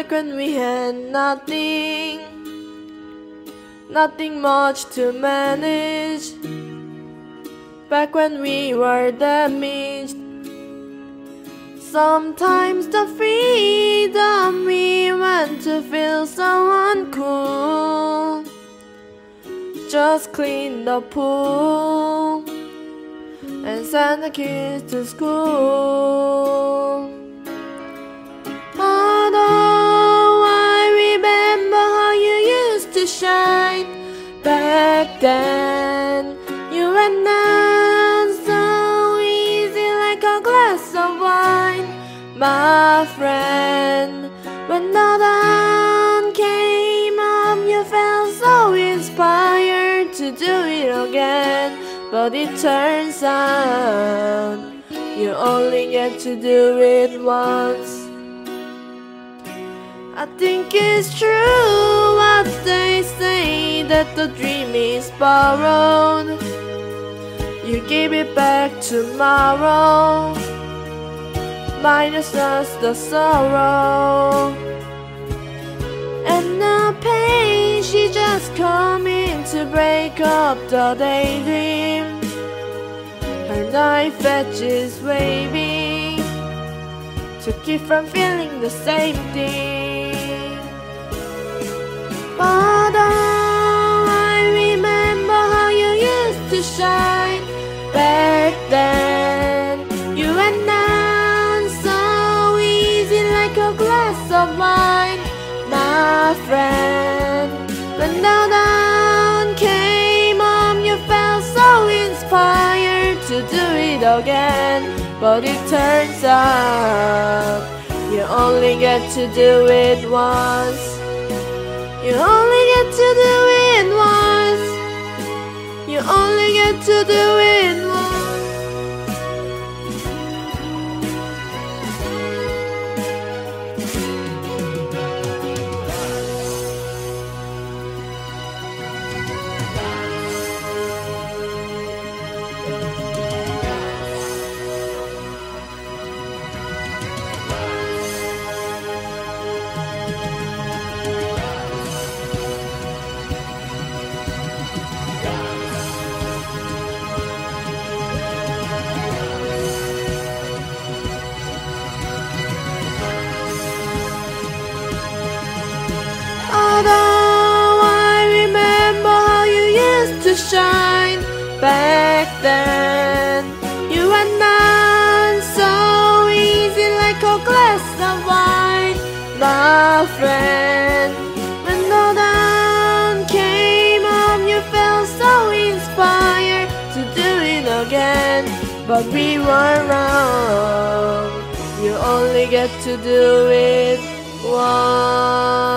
Back when we had nothing, nothing much to manage. Back when we were damaged. Sometimes the freedom we want to feel so uncool. Just clean the pool and send the kids to school. Shine back then, you were not so easy like a glass of wine, my friend. When the dawn came up, you felt so inspired to do it again. But it turns out you only get to do it once. I think it's true that the dream is borrowed. You give it back tomorrow, minus just the sorrow. And the pain, she just coming to break up the daydream. Her knife edge is waving to keep from feeling the same thing. My friend. When the dawn came on, you felt so inspired to do it again. But it turns out you only get to do it once. You only get to do it once. You only get to do it once. Back then, you were not so easy like a glass of wine, my friend. When the dawn came up, you felt so inspired to do it again, but we were wrong. You only get to do it once.